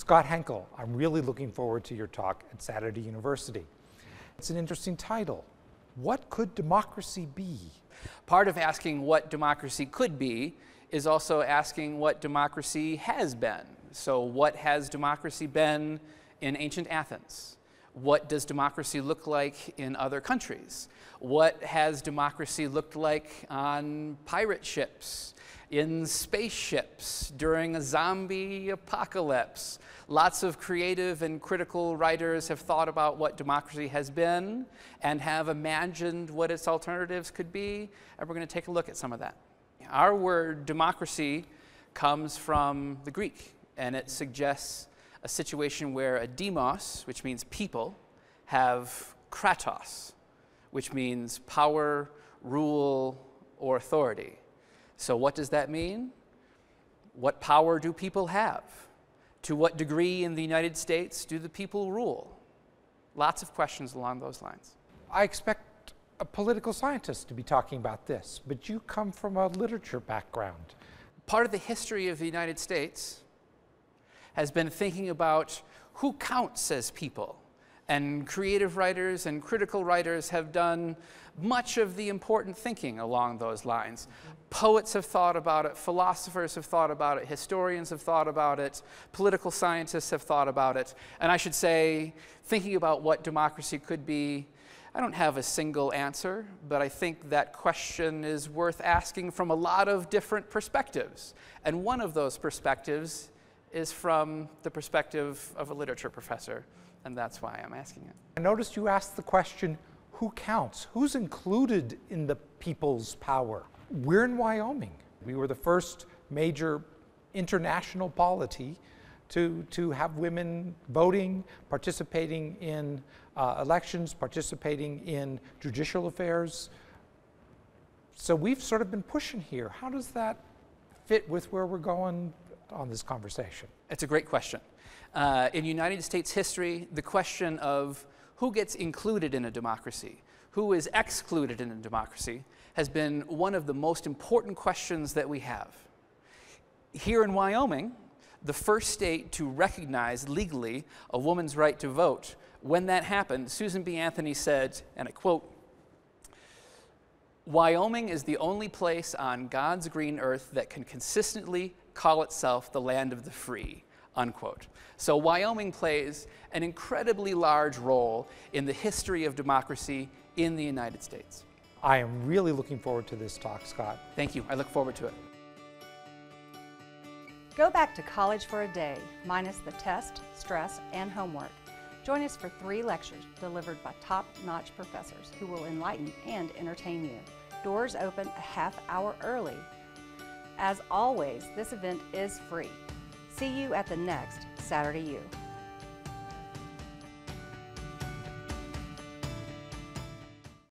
Scott Henkel, I'm really looking forward to your talk at Saturday University. It's an interesting title. What could democracy be? Part of asking what democracy could be is also asking what democracy has been. So, what has democracy been in ancient Athens? What does democracy look like in other countries? What has democracy looked like on pirate ships, in spaceships, during a zombie apocalypse? Lots of creative and critical writers have thought about what democracy has been and have imagined what its alternatives could be, and we're going to take a look at some of that. Our word democracy comes from the Greek, and it suggests a situation where a demos, which means people, have kratos, which means power, rule, or authority. So, what does that mean? What power do people have? To what degree in the United States do the people rule? Lots of questions along those lines. I expect a political scientist to be talking about this, but you come from a literature background. Part of the history of the United States has been thinking about who counts as people. And creative writers and critical writers have done much of the important thinking along those lines. Poets have thought about it, philosophers have thought about it, historians have thought about it, political scientists have thought about it. And I should say, thinking about what democracy could be, I don't have a single answer, but I think that question is worth asking from a lot of different perspectives. And one of those perspectives is from the perspective of a literature professor, and that's why I'm asking it. I noticed you asked the question who counts? Who's included in the people's power? We're in Wyoming. We were the first major international polity to, to have women voting, participating in uh, elections, participating in judicial affairs. So we've sort of been pushing here. How does that fit with where we're going on this conversation? It's a great question. Uh, in United States history, the question of who gets included in a democracy, who is excluded in a democracy, has been one of the most important questions that we have. Here in Wyoming, the first state to recognize legally a woman's right to vote, when that happened, Susan B. Anthony said, and I quote, Wyoming is the only place on God's green earth that can consistently call itself the land of the free, unquote. So Wyoming plays an incredibly large role in the history of democracy in the United States. I am really looking forward to this talk, Scott. Thank you. I look forward to it. Go back to college for a day, minus the test, stress, and homework. Join us for three lectures delivered by top-notch professors who will enlighten and entertain you. Doors open a half hour early as always, this event is free. See you at the next Saturday U.